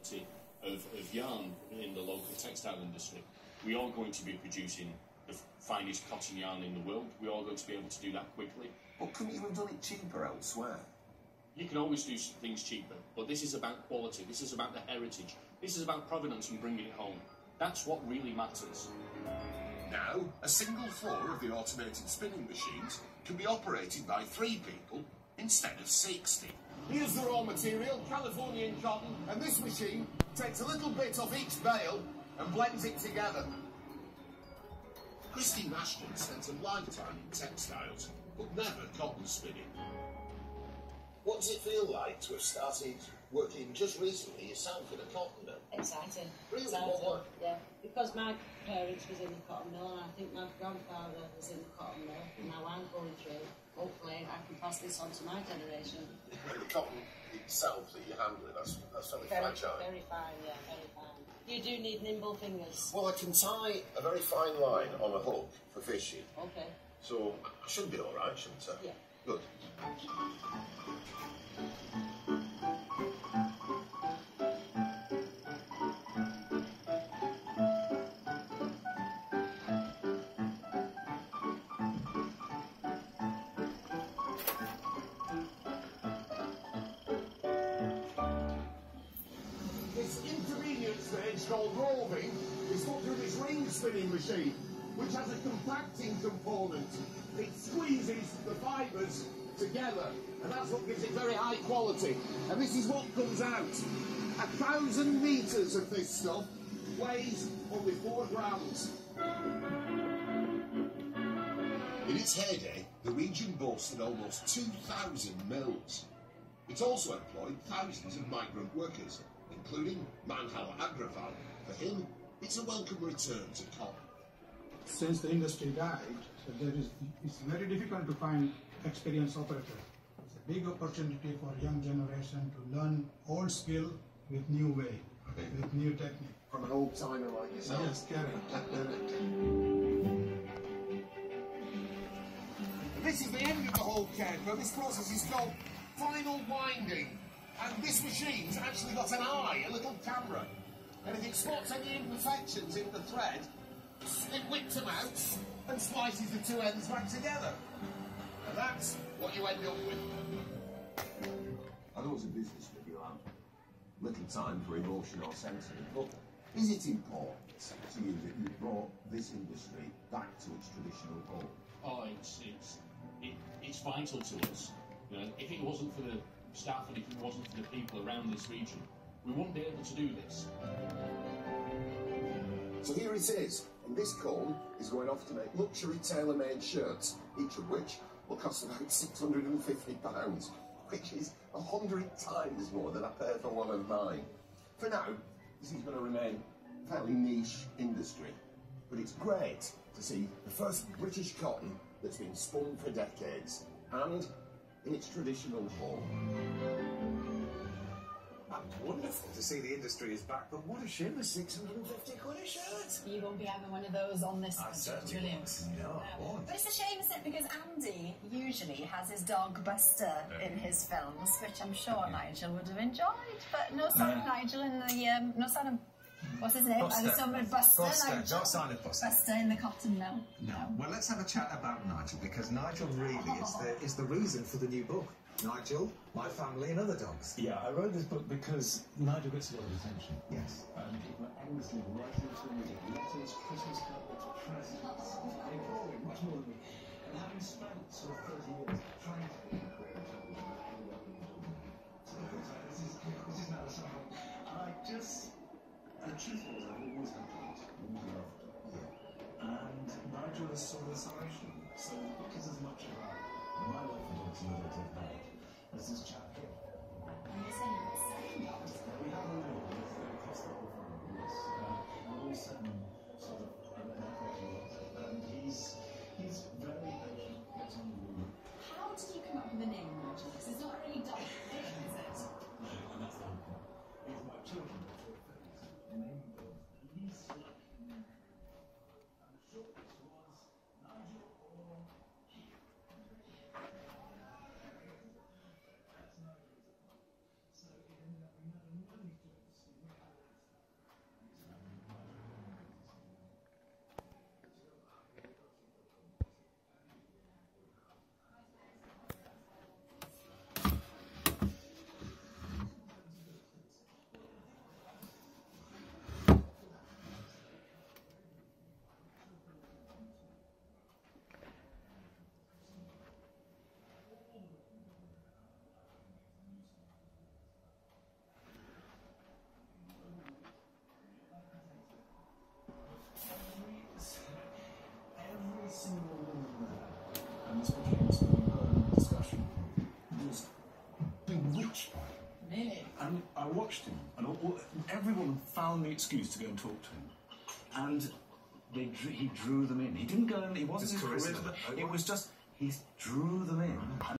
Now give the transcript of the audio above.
quality of, of yarn in the local textile industry, we are going to be producing the finest cotton yarn in the world. We are going to be able to do that quickly. But couldn't you have done it cheaper elsewhere? You can always do things cheaper, but this is about quality. This is about the heritage. This is about provenance and bringing it home. That's what really matters. Now, a single floor of the automated spinning machines can be operated by three people instead of 60. Here's the raw material, Californian cotton, and this machine takes a little bit off each bale and blends it together. Christine Ashton spent a lifetime in textiles, but never cotton spinning. What does it feel like to have started working just recently yourself in a cotton mill? Exciting. Really? Exciting. What? Yeah, because my parents was in the cotton mill, and I think my grandfather was in the cotton mill. And now I'm going through. Hopefully, I can pass this on to my generation. The cotton itself that you're handling, that's, that's fairly Very, fragile. very fine. Yeah, very fine. You do need nimble fingers. Well, I can tie a very fine line on a hook for fishing, Okay. so I should be all right, shouldn't I? Yeah. Good. This intermediate stage called roving is put through this ring spinning machine, which has a compacting component. It squeezes the fibres together, and that's what gives it very high quality. And this is what comes out. A thousand metres of this stuff weighs only four grams. In its heyday, the region boasted almost 2,000 mills. It also employed thousands of migrant workers, including Manhal Agrawal. For him, it's a welcome return to cotton. Since the industry died, so there is, it's very difficult to find experienced operator. It's a big opportunity for young generation to learn old skill with new way, with new technique. From an old timer like yourself. Yes, correct, correct. This is the end of the whole caper. This process is called final winding. And this machine's actually got an eye, a little camera. And if it spots any imperfections in the thread, it whips them out and splices the two ends back together. And that's what you end up with. I know it's a business with you. Little time for emotion or sentiment, but is it important to you that you brought this industry back to its traditional home? Oh, it's it's it, it's vital to us. You know, if it wasn't for the staff and if it wasn't for the people around this region, we wouldn't be able to do this. So here it is, this comb is going off to make luxury tailor-made shirts, each of which will cost about £650, which is a hundred times more than I pay for one of mine. For now, this is going to remain a fairly niche industry, but it's great to see the first British cotton that's been spun for decades, and in its traditional home. Wonderful to see the industry is back, but what a shame it's 650 quid a shirt. You won't be having one of those on this I certainly won't. No, won't. But it's a shame, isn't it? Because Andy usually has his dog Buster in his films, which I'm sure Nigel would have enjoyed. But no sign of Nigel in the um, no sign of what's his name? I was somebody Buster. Buster, Nigel. not sign of Buster. Buster in the cotton mill. No. Well, let's have a chat about Nigel because Nigel really is the is the reason for the new book. Nigel, my family, and other dogs. Yeah, I wrote this book because Nigel gets a lot of attention. Yes. And people are endlessly writing to him, with letters, the truth was, I've always loved dogs. And Nigel is sort the summation. So the book is as much about my life and I've had as this chap here. And he's in the same dogs. We have a little bit across the whole family, yes. Uh, we're all seven sort of equations, and he's he's very patient, gets on with it. How did you come up with the name Nigel? This is not really dog thing, is it? No, and that's the whole point. It's my children that talk things, naming them. He's and the short list was Nigel or Keith. That's Nigel. So it ended up we had a And I watched him, and all, everyone found the excuse to go and talk to him. And they drew, he drew them in. He didn't go and he wasn't his charisma. charisma. It was just he drew them in. Mm.